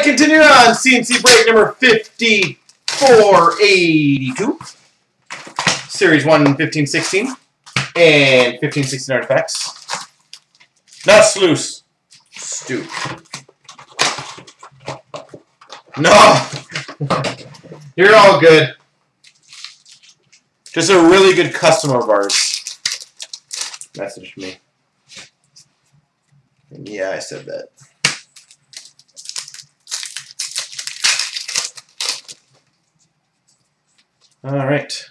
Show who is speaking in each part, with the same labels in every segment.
Speaker 1: right, continue on. CNC break number 5482. Series 1, 1516. And 1516 artifacts. Not Sluice. Stu. No! You're all good. Just a really good customer of ours. Messaged me. Yeah, I said that. All right.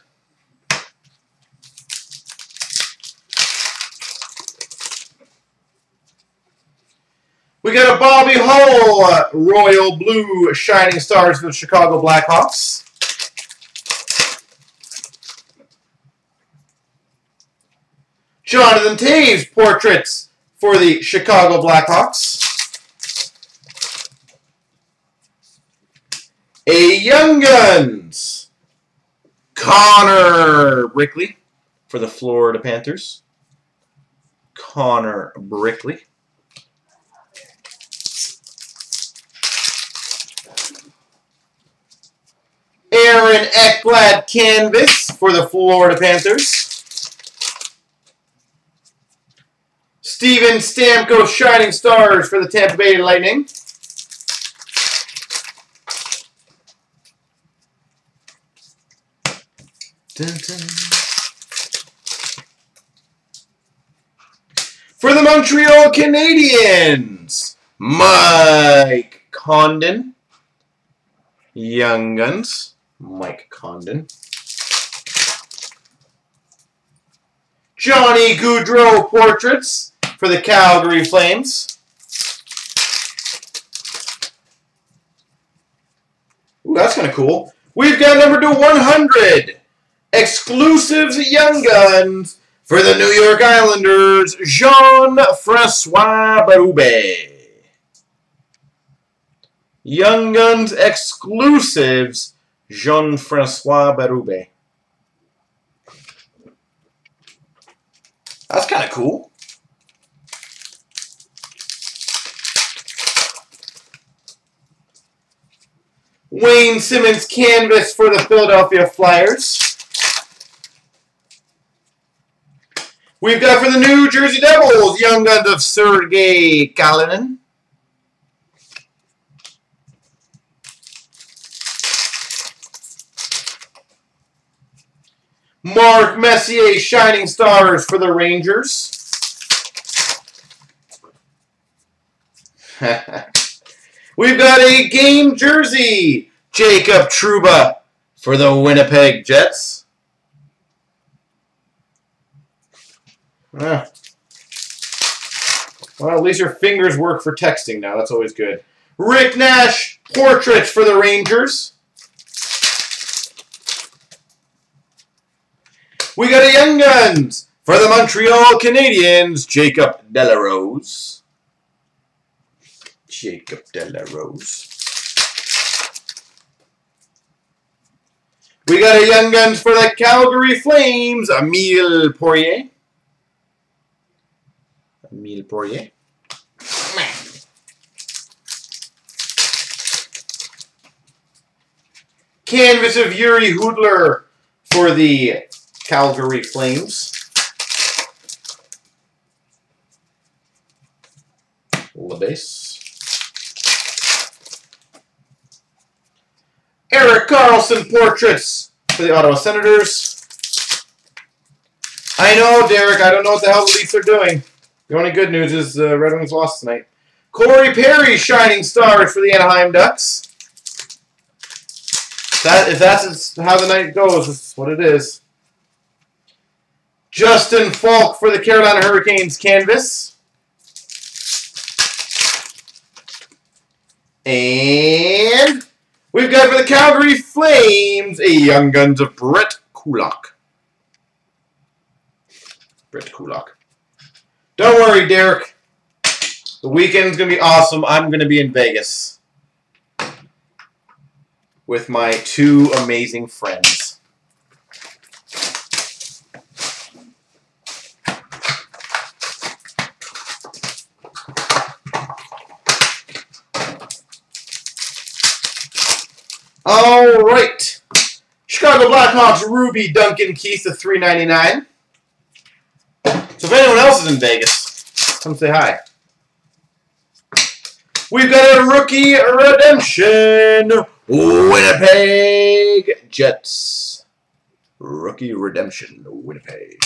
Speaker 1: We got a Bobby Hull uh, Royal Blue Shining Stars for the Chicago Blackhawks. Jonathan Toews Portraits for the Chicago Blackhawks. A Young Guns. Connor Brickley for the Florida Panthers. Connor Brickley. Aaron Ekblad Canvas for the Florida Panthers. Steven Stamkos Shining Stars for the Tampa Bay Lightning. Dun, dun. For the Montreal Canadiens, Mike Condon. Young Guns, Mike Condon. Johnny Gaudreau Portraits for the Calgary Flames. Ooh, that's kind of cool. We've got number to 100. Exclusives Young Guns for the New York Islanders, Jean-Francois Berube. Young Guns exclusives, Jean-Francois Berube. That's kind of cool. Wayne Simmonds canvas for the Philadelphia Flyers. We've got for the New Jersey Devils, Young Guns of Sergei Kalinin. Mark Messier, Shining Stars for the Rangers. We've got a game jersey, Jacob Trouba for the Winnipeg Jets. Ah. Well, at least your fingers work for texting now. That's always good. Rick Nash, portraits for the Rangers. We got a Young Guns for the Montreal Canadiens, Jacob de la Rose. Jacob de la Rose. We got a Young Guns for the Calgary Flames, Emile Poirier. Emile Poirier. Canvas of Jiri Hudler for the Calgary Flames. LeBase. Erik Karlsson portraits for the Ottawa Senators. I know, Derek. I don't know what the hell the Leafs are doing. The only good news is the Red Wings lost tonight. Corey Perry, Shining star for the Anaheim Ducks. That if that's how the night goes, that's what it is. Justin Falk for the Carolina Hurricanes canvas. And we've got for the Calgary Flames a Young Guns of Brett Kulak. Brett Kulak. Don't worry, Derek. The weekend's going to be awesome. I'm going to be in Vegas with my two amazing friends. All right. Chicago Blackhawks, Ruby Duncan Keith to 399. If anyone else is in Vegas, come say hi. We've got a rookie redemption. Winnipeg Jets. Rookie redemption, Winnipeg.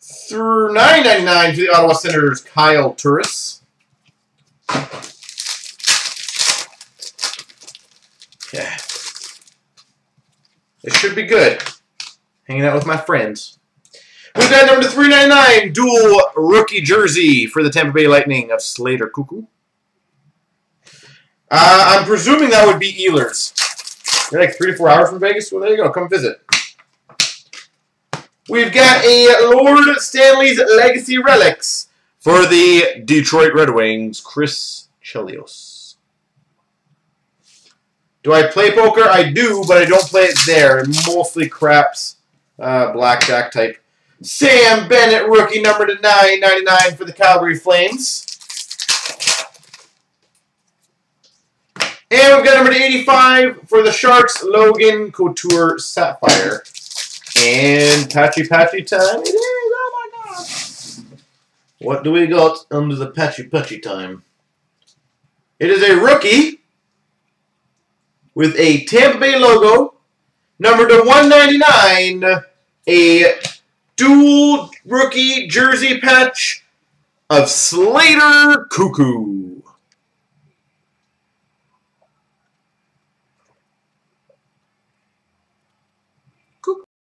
Speaker 1: Through 9.99 for the Ottawa Senators, Kyle Turris. Yeah. It should be good. Hanging out with my friends. We've got number 399, dual rookie jersey for the Tampa Bay Lightning of Slater Koekkoek. Uh, I'm presuming that would be Ehlers. You're like three to four hours from Vegas? Well, there you go. Come visit. We've got a Lord Stanley's Legacy Relics for the Detroit Red Wings, Chris Chelios. Do I play poker? I do, but I don't play it there. Mostly craps, uh, blackjack type. Sam Bennett, rookie number to 999 for the Calgary Flames. And we've got number to 85 for the Sharks, Logan Couture Sapphire. And patchy patchy time it is. Oh my god. What do we got under the patchy patchy time? It is a rookie with a Tampa Bay logo, number to 199, a dual rookie jersey patch of Slater Koekkoek.